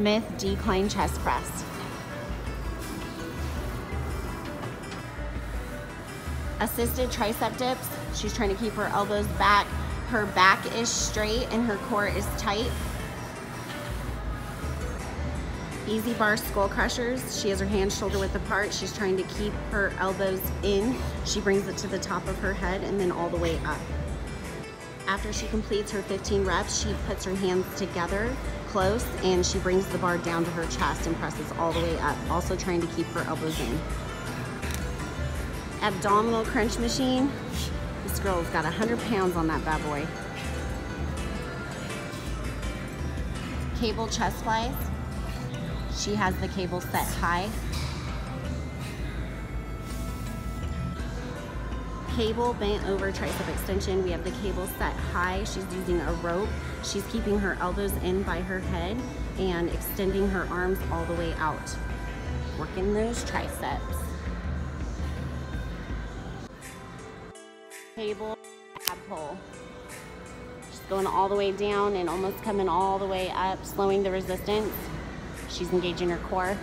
Smith decline chest press. Assisted tricep dips. She's trying to keep her elbows back. Her back is straight and her core is tight. EZ bar skull crushers. She has her hands shoulder width apart. She's trying to keep her elbows in. She brings it to the top of her head and then all the way up. After she completes her 15 reps, she puts her hands together close and she brings the bar down to her chest and presses all the way up, also trying to keep her elbows in. Abdominal crunch machine. This girl's got 100 pounds on that bad boy. Cable chest flies. She has the cable set high. Cable bent over tricep extension. We have the cable set high. She's using a rope. She's keeping her elbows in by her head and extending her arms all the way out. Working those triceps. Cable ab pull. She's going all the way down and almost coming all the way up, slowing the resistance. She's engaging her core.